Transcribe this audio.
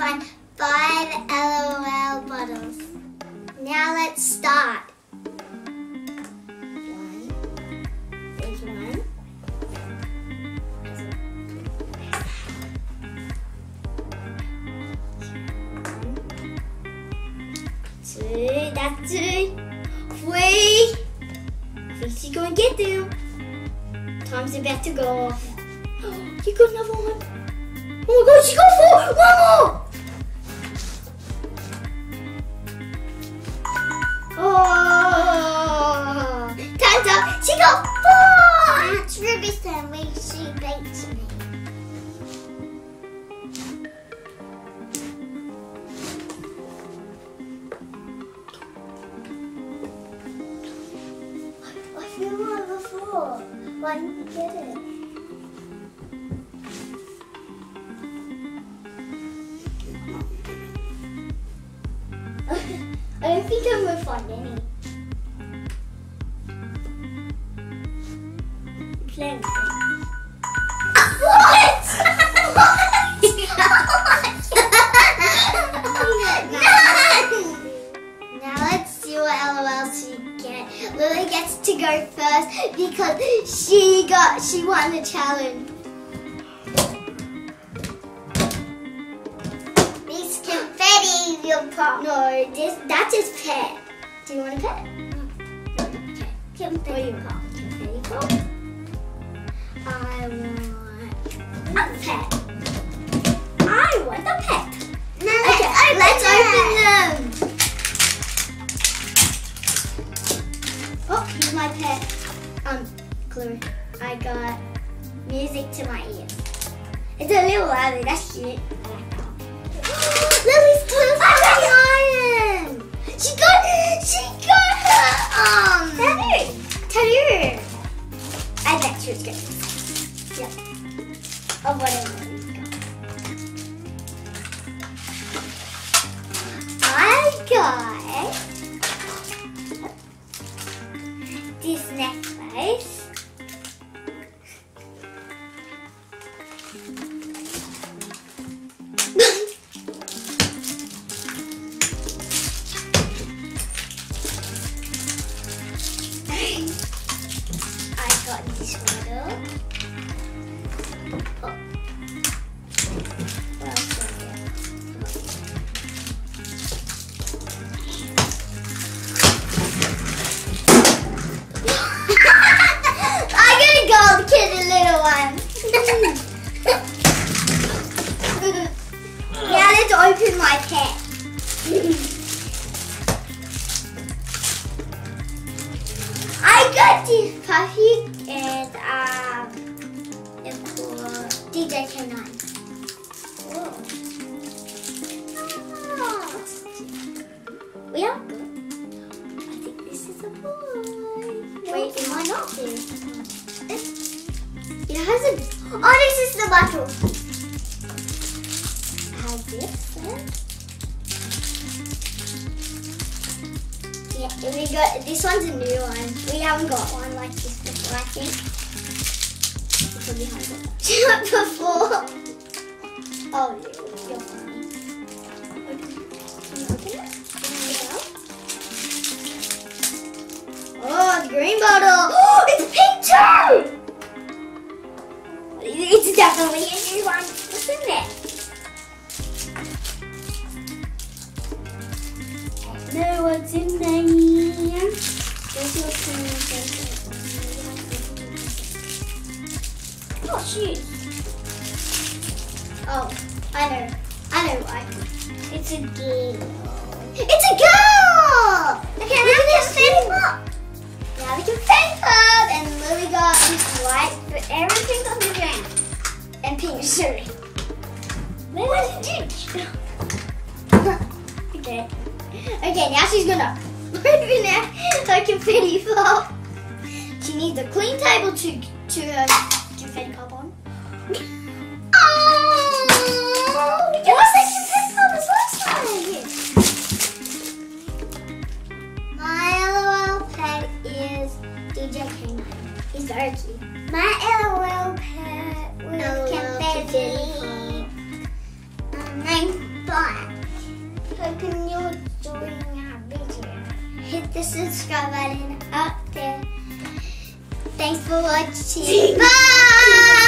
to find five LOL bottles. Now let's start. One. Two. That's two. Three. I think she's gonna get them. Time's about to go off. You got another one. Oh my god, she got four! One more! Time's She got four! It's Ruby's turn when she beats me. I feel one before. Why didn't you get it? I don't think I'm gonna find any. Plenty. What? None. Now let's see what LOL she get. Lilly gets to go first because she got she won the challenge. This confetti will pop. No, this that's just pet. Do you want a pet? Pet. Confetti pop. Confetti pop. Here's my pet. Um, Chloe. I got music to my ears. It's a little ugly. That's cute. I like that. Lilly's clothes I got lion. She got. She got her. Um. Tattoo. Tattoo. I bet she was good. Yeah. Of whatever. I got this necklace. I got this and um DJ K9. Ah. We are good. I think this is a boy. Wait, it might not be. It has a. Oh, this is the bottle. Has this? Yeah, we got this one's a new one. We haven't got one like this before, I think. Haven't before. Oh, you- you're funny. Oh, the green bottle. Oh, it's pink too. It's definitely a new one. What's in there? Oh, shoes. Oh, I know. I know why. It's a girl. It's a girl! Okay, now we can fan up. Now we can fan up. And Lilly got this white, but everything got the green. And pink, sorry. What did you do? Okay. Okay, now she's gonna open it her confetti pop. She needs a clean table to to uh, confetti pop on. Oh, it was like confetti pop as last time. My LOL pet is DJ K9. He's very cute. My LOL pet was LOL Hit the subscribe button up there. Thanks for watching. Bye!